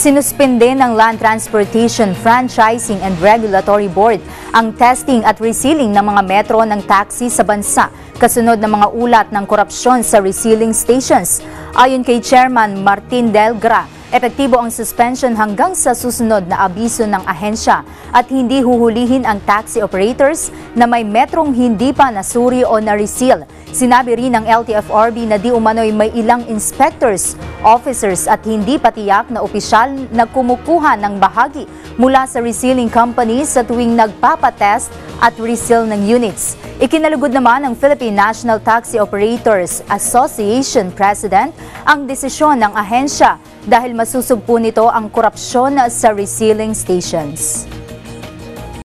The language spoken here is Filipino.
Sinuspinde ng Land Transportation Franchising and Regulatory Board ang testing at resealing ng mga metro ng taxi sa bansa kasunod ng mga ulat ng korupsyon sa resealing stations. Ayon kay Chairman Martin Delgra, Epektibo ang suspension hanggang sa susunod na abiso ng ahensya at hindi huhulihin ang taxi operators na may metrong hindi pa nasuri o na-reseal. Sinabi rin ng LTFRB na di umano'y may ilang inspectors, officers at hindi patiyak na opisyal na kumukuha ng bahagi mula sa resealing companies sa tuwing nagpapatest at reseal ng units. Ikinalugod naman ng Philippine National Taxi Operators Association President ang desisyon ng ahensya dahil masusugpo nito ang korupsyon sa resealing stations.